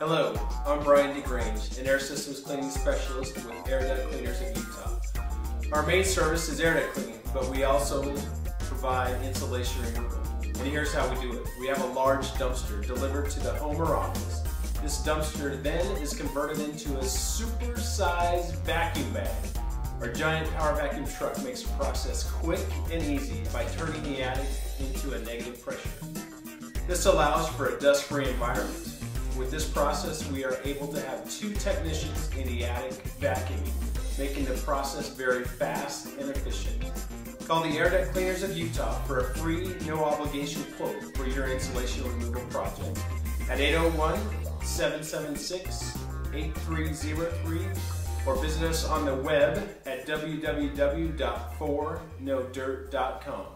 Hello, I'm Brian DeGrange, an air systems cleaning specialist with Air Duct Cleaners of Utah. Our main service is air duct cleaning, but we also provide insulation removal. And here's how we do it. We have a large dumpster delivered to the home or office. This dumpster then is converted into a super-sized vacuum bag. Our giant power vacuum truck makes the process quick and easy by turning the attic into a negative pressure. This allows for a dust-free environment. With this process, we are able to have two technicians in the attic vacuuming, making the process very fast and efficient. Call the Air Duct Cleaners of Utah for a free, no obligation quote for your insulation removal project at 801 776 8303 or visit us on the web at www.4nodirt.com.